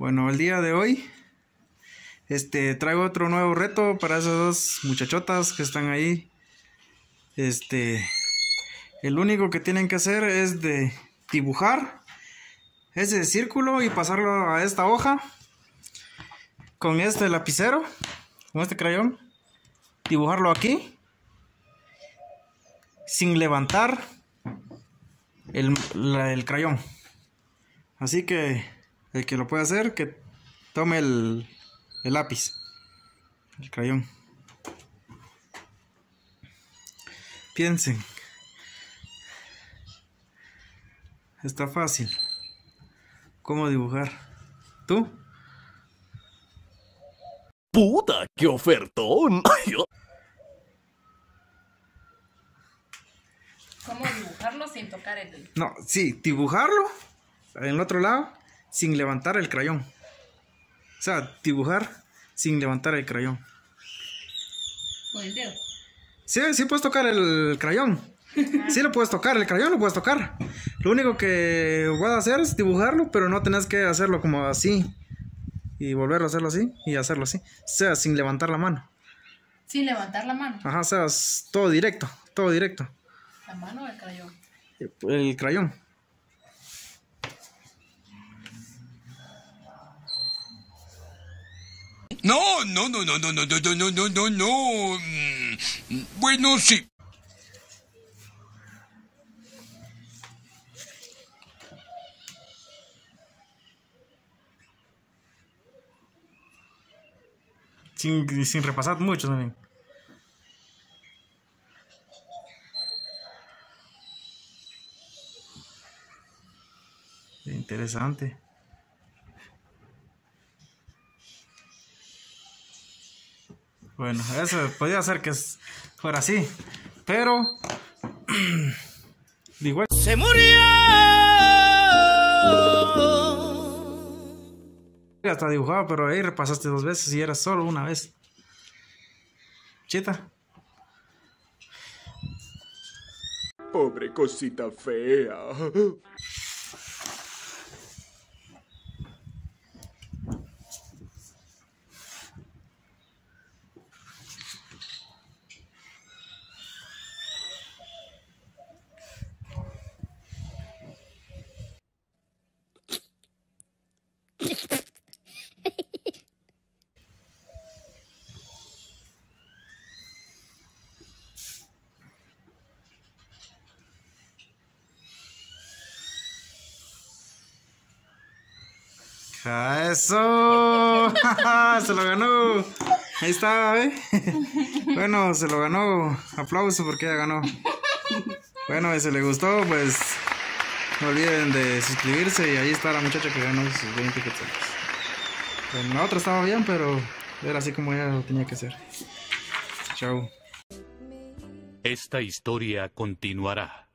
Bueno, el día de hoy este traigo otro nuevo reto para esas dos muchachotas que están ahí. Este el único que tienen que hacer es de dibujar ese círculo y pasarlo a esta hoja con este lapicero, con este crayón, dibujarlo aquí sin levantar el, el crayón. Así que el que lo puede hacer, que tome el, el lápiz, el crayón. Piensen. Está fácil. ¿Cómo dibujar? ¿Tú? ¡Puta, qué ofertón! ¿Cómo dibujarlo sin tocar el... No, sí, dibujarlo en el otro lado sin levantar el crayón. O sea, dibujar sin levantar el crayón. Con el dedo. Sí, sí puedes tocar el crayón. Sí lo puedes tocar, el crayón lo puedes tocar. Lo único que voy a hacer es dibujarlo, pero no tenés que hacerlo como así. Y volverlo a hacerlo así y hacerlo así. O sea, sin levantar la mano. Sin levantar la mano. Ajá, o sea, todo directo, todo directo. ¿La mano o el crayón? El crayón. No, no, no, no, no, no, no, no, no, no, no, no. Bueno, sí. Sin, sin repasar mucho también. Interesante. Bueno, eso podría ser que fuera así. Pero. igual. ¡Se murió! Ya está dibujado, pero ahí repasaste dos veces y era solo una vez. Chita. Pobre cosita fea. ¡Eso! se lo ganó. Ahí está, ¿eh? bueno, se lo ganó. Aplauso porque ya ganó. Bueno, si les gustó, pues no olviden de suscribirse y ahí está la muchacha que ganó sus 20 quetzales. Bueno, la otra estaba bien, pero era así como ella lo tenía que hacer. Chao. Esta historia continuará.